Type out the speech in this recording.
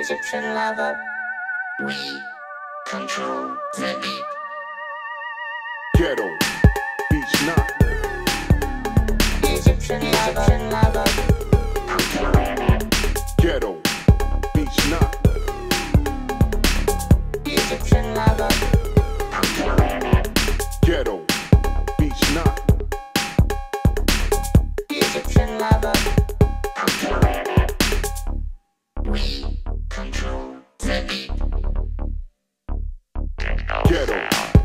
Egyptian lover. We control the beat. Ghetto, beach not. Egyptian lover. Egyptian lover. Ghetto, beach not. Egyptian lover. Ghetto, beach not. Egyptian lover. We Get Ghetto.